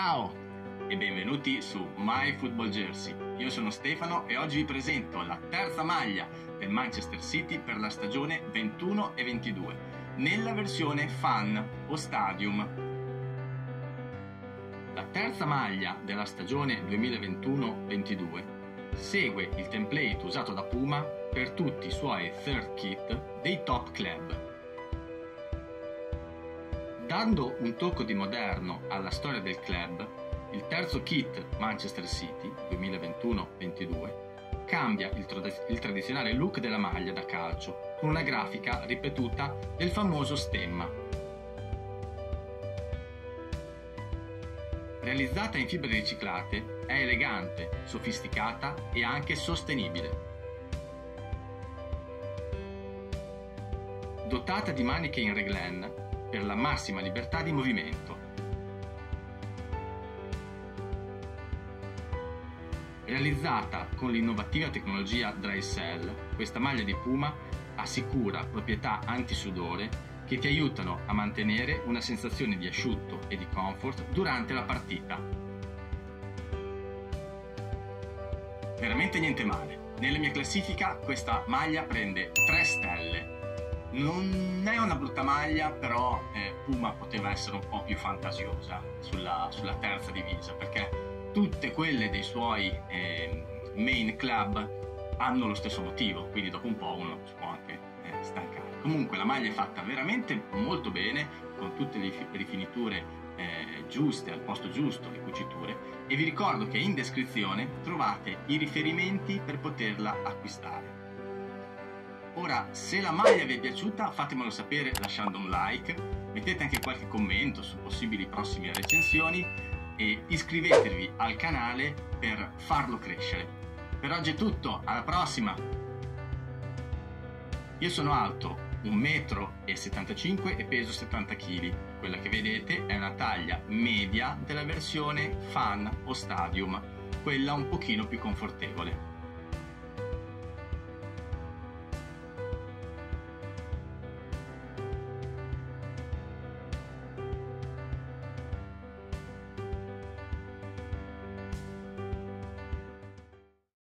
Ciao e benvenuti su My Football Jersey. Io sono Stefano e oggi vi presento la terza maglia del Manchester City per la stagione 21 e 22 nella versione Fan o Stadium. La terza maglia della stagione 2021-22 segue il template usato da Puma per tutti i suoi third kit dei top club Dando un tocco di moderno alla storia del club, il terzo kit Manchester City 2021-22 cambia il, trad- il, tradizionale look della maglia da calcio con una grafica ripetuta del famoso stemma. Realizzata in fibre riciclate, è elegante, sofisticata e anche sostenibile. Dotata di maniche in reglen, per la massima libertà di movimento. Realizzata con l'innovativa tecnologia Dry Cell, questa maglia di Puma assicura proprietà antisudore che ti aiutano a mantenere una sensazione di asciutto e di comfort durante la partita. Veramente niente male. Nella mia classifica questa maglia prende 3 stelle non è una brutta maglia, però eh, Puma poteva essere un po' più fantasiosa sulla, sulla terza divisa, perché tutte quelle dei suoi eh, main club hanno lo stesso motivo, quindi dopo un po' uno si può anche eh, stancare. Comunque la maglia è fatta veramente molto bene, con tutte le rifiniture eh, giuste, al posto giusto, le cuciture, e vi ricordo che in descrizione trovate i riferimenti per poterla acquistare. Ora, se la maglia vi è piaciuta, fatemelo sapere lasciando un like, mettete anche qualche commento su possibili prossime recensioni e iscrivetevi al canale per farlo crescere. Per oggi è tutto, alla prossima! Io sono alto 1,75 m e peso 70 kg. Quella che vedete è una taglia media della versione Fan o Stadium, quella un pochino più confortevole.